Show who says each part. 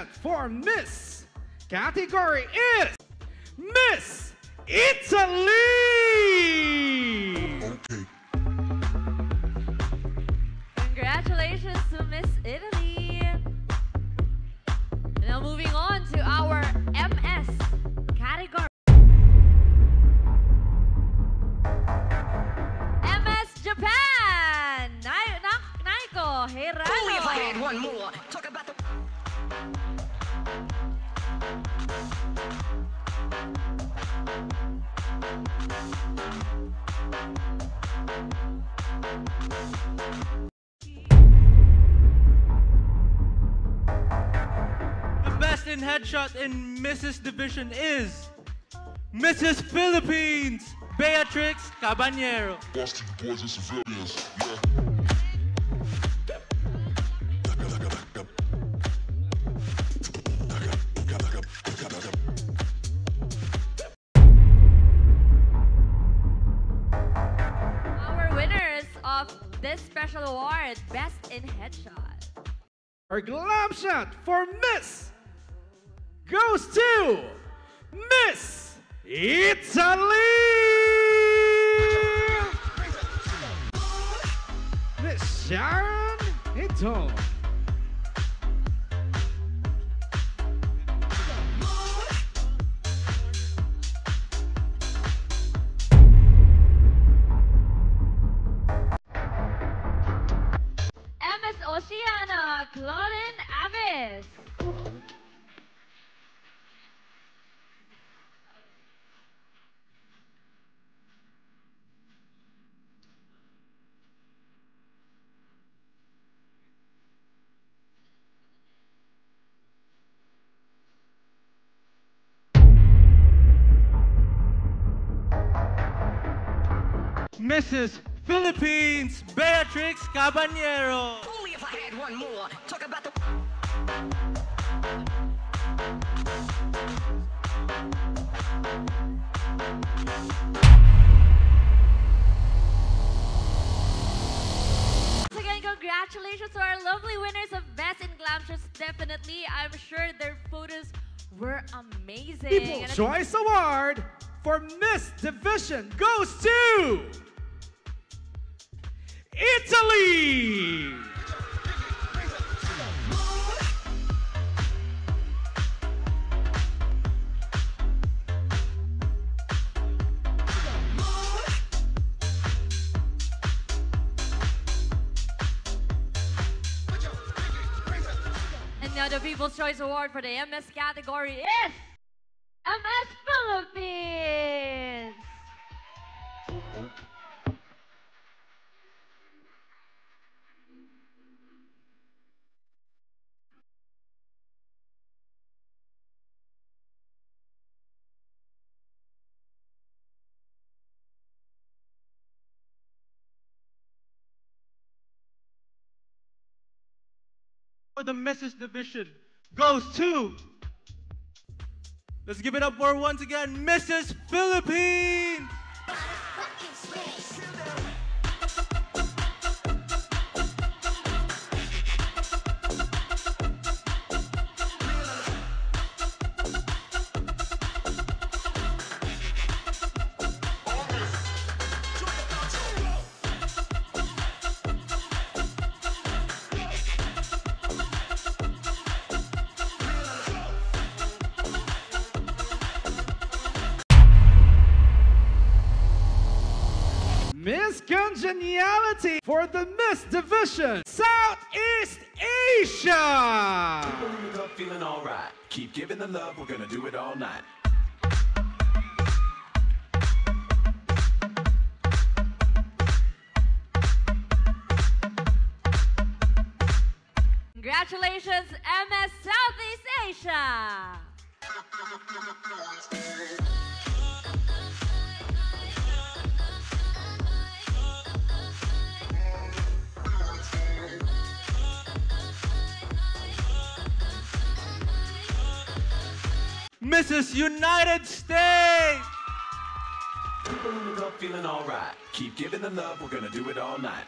Speaker 1: for Miss category is Miss Italy!
Speaker 2: Okay.
Speaker 3: Congratulations to Miss Italy. Now moving on to our MS category. MS Japan. Nai Na- Naiko
Speaker 4: if I had one more. Talk about
Speaker 5: in headshot in Mrs. Division is Mrs. Philippines, Beatriz Cabanero.
Speaker 2: Boston.
Speaker 3: Award, Best in Headshot.
Speaker 1: Our glam shot for Miss goes to Miss Italy! Miss Sharon Ito.
Speaker 3: Oceania, Clauden Avis.
Speaker 5: Mrs. Philippines, Beatriz Cabanero.
Speaker 4: Only if I had one more. Talk about the.
Speaker 3: Once again, congratulations to our lovely winners of Best in Glam Shows. Definitely, I'm sure their photos were amazing.
Speaker 1: People's Choice Award for Miss Division goes to Italy!
Speaker 3: Now the People's Choice Award for the MS category is MS Philippines.
Speaker 5: The Mrs. Division goes to. Let's give it up for once again, Mrs. Philippines.
Speaker 1: Miss Congeniality for the Miss Division Southeast Asia!
Speaker 6: Feeling up, feeling alright. Keep giving the love, we're gonna do it all night.
Speaker 3: Congratulations, MS Southeast Asia.
Speaker 5: Mrs. United States.
Speaker 6: Up, feeling alright. Keep giving the love, we're gonna do it all night.